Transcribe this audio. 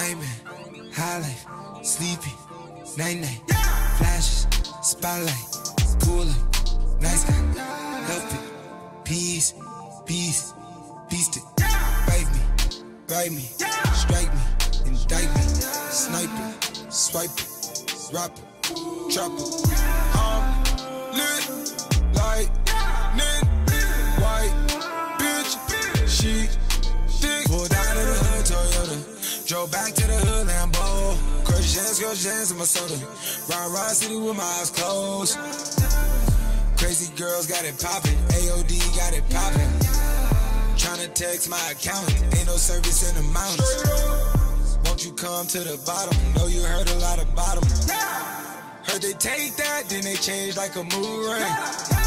nightmare, high life, sleepy, night night, flashes, spotlight, up, nice guy, help it, peace, peace, beast it, bite me, bite me, strike me, indict me, snipe it, swipe it, rock it, drop it, I'm lit like nin, white bitch, she drove back to the hood Lambo, crush jams, crush jams in my soda, ride ride city with my eyes closed. Crazy girls got it poppin', AOD got it poppin'. Tryna text my account, ain't no service in the mountains. Won't you come to the bottom? Know you heard a lot about them. Heard they take that, then they change like a mood ring.